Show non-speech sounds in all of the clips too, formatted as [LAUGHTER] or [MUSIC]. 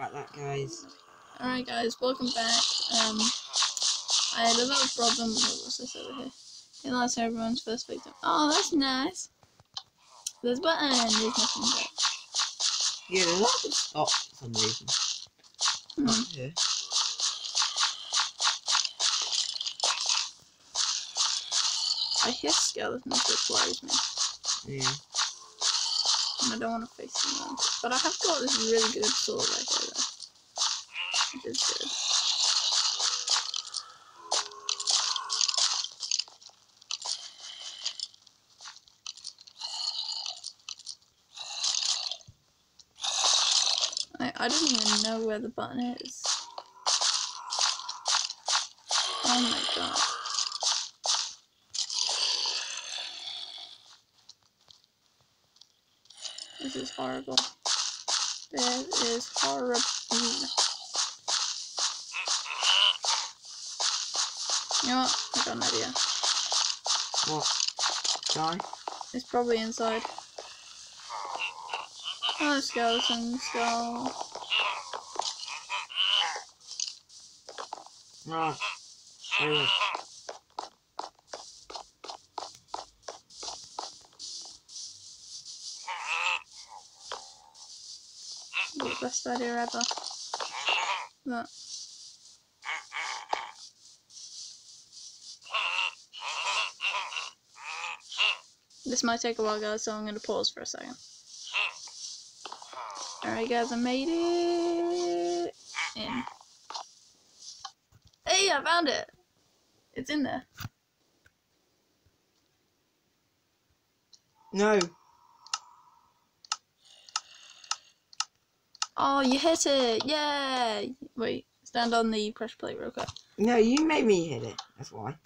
about that, guys. Alright guys, welcome back. Um, I had a little problem. What was this over here? It lost everyone's first victim. Oh, that's nice. There's a button. There's nothing there. Yeah, the light just stopped for some reason. Hmm. Up here. I hear skeletons that worries me. Yeah. And I don't want to face them. But I have got this really good sword right here though. Good. I, I don't even know where the button is. Oh my god. Is horrible. This is horrible. You know what? I got an idea. What? Die? It's probably inside. Oh, skeleton skull. Right. Oh, The best idea ever. Look. This might take a while, guys, so I'm going to pause for a second. Alright, guys, I made it in. Hey, I found it! It's in there. No. Oh, you hit it! Yay! Wait, stand on the pressure plate real quick. No, you made me hit it. That's why.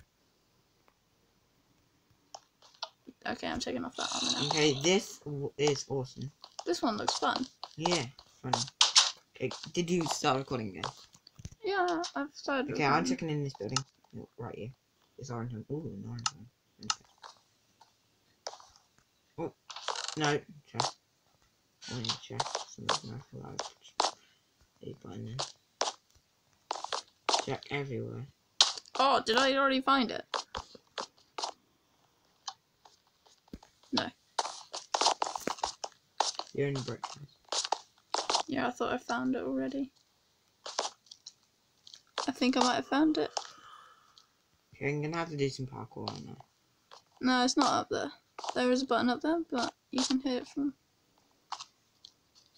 Okay, I'm taking off that armor now. Okay, this is awesome. This one looks fun. Yeah, funny. Okay, did you start recording again? Yeah, I've started. Okay, I'm checking in this building. Right here. This orange one. Ooh, an orange one. Okay. Oh, no. Check. Need Not allowed. A button. Check everywhere. Oh, did I already find it? No. You're in the brick house. Yeah, I thought I found it already. I think I might have found it. Okay, I'm gonna have to do some parkour on that. No, it's not up there. There is a button up there, but you can hit it from.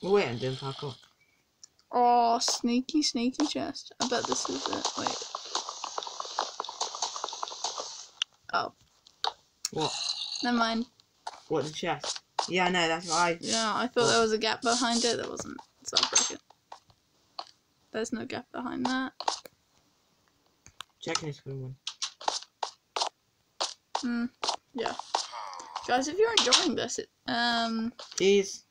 Oh, wait, I'm doing parkour. Oh, sneaky, sneaky chest. I bet this is it. Wait. Oh, What? never mind. What, the chest? Yeah, no, that's what I. Yeah, I thought there was a gap behind it. There wasn't. So I broke it. There's no gap behind that. Checking this one. Hmm. Yeah. Guys, if you're enjoying this, it, um, Please.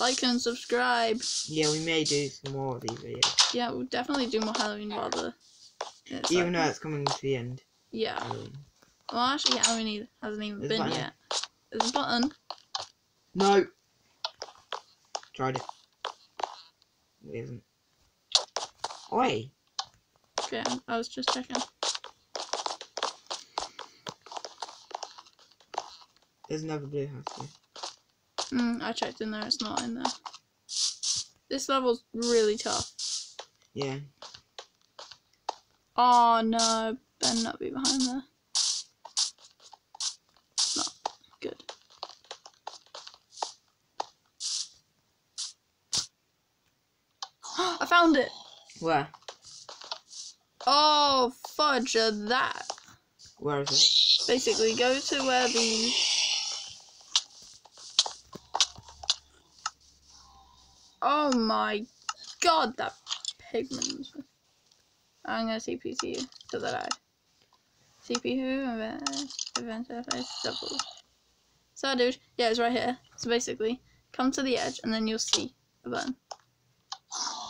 Like and subscribe. Yeah, we may do some more of these videos. Yeah, we'll definitely do more Halloween the. it's Even like- though it's coming to the end. Yeah. Halloween. Well, actually, Halloween hasn't even been button. yet. There's a button. No! Tried it. It isn't. Oi! Okay, I was just checking. There's another blue house here. Hmm, I checked in there. It's not in there. This level's really tough. Yeah. Oh no, better not be behind there. Not good. [GASPS] I found it. Where? Oh fudge that. Where is it? Basically, go to where the Oh my god, that pigman. I'm gonna CP to you because I died. CP who? Event, event interface double. So, dude, yeah, it's right here. So basically, come to the edge and then you'll see a button.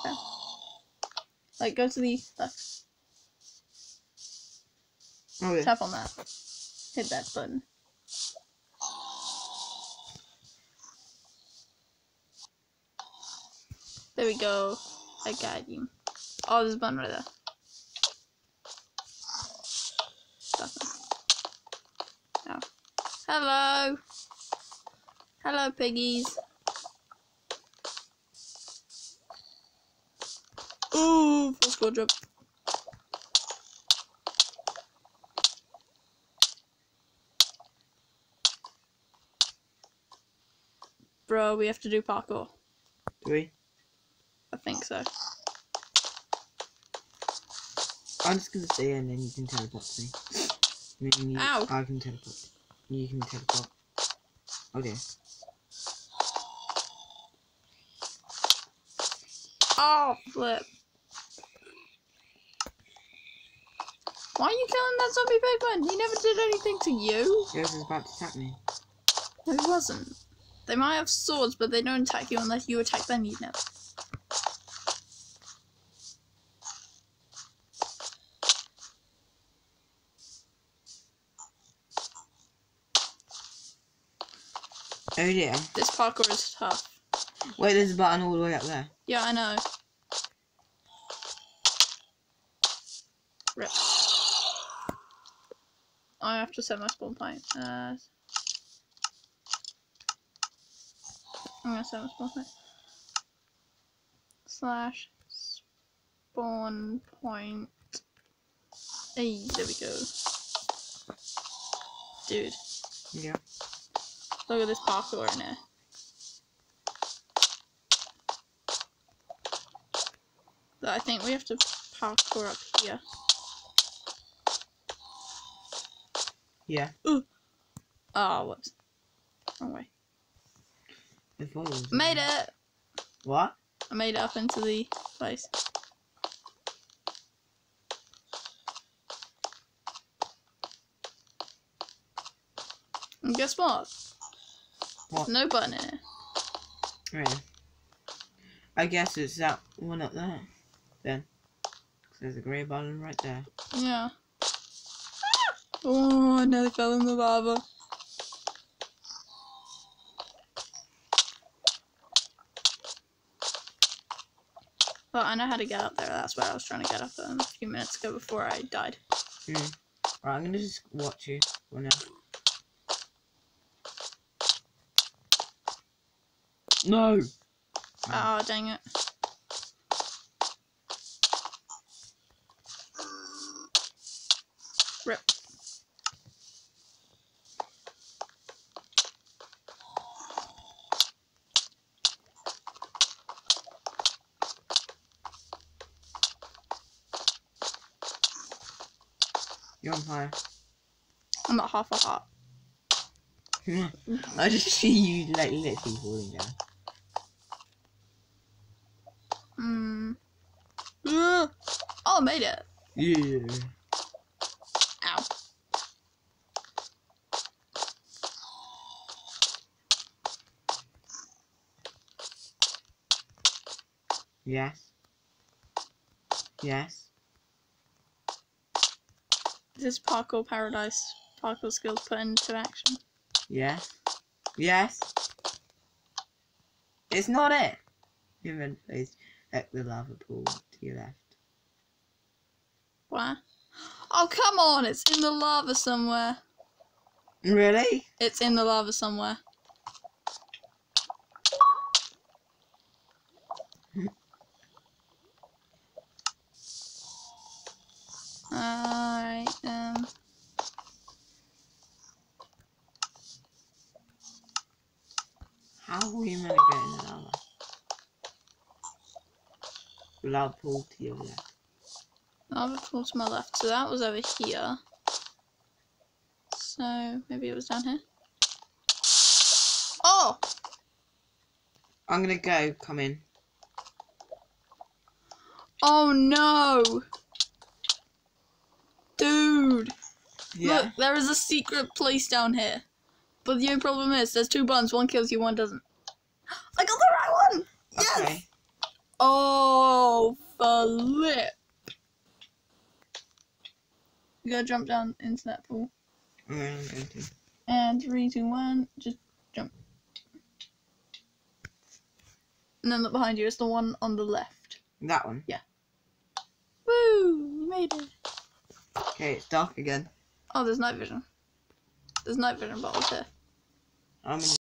Okay. Like, go to the left. Yeah. Tap on that. Hit that button. There we go. I got you. Oh, there's a button right there. Oh. Hello. Hello, piggies. Ooh, full score jump. Bro, we have to do parkour. Do we? I think so. I'm just gonna stay and then you can teleport to me. I mean, you, Ow. I can teleport. You can teleport. Okay. Oh, flip. Why are you killing that zombie pigman? He never did anything to you. Yours is about to attack me. No, he wasn't. They might have swords, but they don't attack you unless you attack them, you know. Oh dear. This parkour is tough. Wait, there's a button all the way up there. Yeah, I know. Rip. I have to set my spawn point. Uh, I'm gonna set my spawn point. Slash spawn point. Hey, there we go. Dude, Yeah. Look at this parkour in here. But I think we have to parkour up here. Yeah. Oh, whoops. Wrong way. It was- Made it! What? I made it up into the place. And guess what? What? No button in it. Right. I guess it's that one up there. Then. 'Cause there's a grey button right there. Yeah. Oh, I nearly fell in the lava. But I know how to get up there. That's where I was trying to get up um, a few minutes ago before I died. Hmm. Right, I'm gonna just watch you for now. No! Oh, dang it. Rip. You're on fire. I'm at half a heart. [LAUGHS] I just see you like literally falling down. Hmm. Ugh. Oh, I made it. Yeah. Ow. Yes. Yes. This is parkour paradise. Parkour skills put into action. Yes. Yes. It's not it. Event phase at the lava pool to your left. What? Oh, come on! It's in the lava somewhere. Really? It's in the lava somewhere. Alright, um. How are we meant to get in the lava? Lava pool to your left. Lava pool to my left. So that was over here. So maybe it was down here. Oh! I'm gonna go. Come in. Oh no! Dude! Yeah. Look, there is a secret place down here. But the only problem is, there's two buttons. One kills you, one doesn't. [GASPS] I got the right one! Yes! Okay. Oh, flip! You gotta jump down into that pool. I'm going to. And three, two, one, just jump. And then look behind you, it's the one on the left. That one. Yeah. Woo! You made it. Okay, it's dark again. Oh, there's night vision. There's night vision bottles here. How many?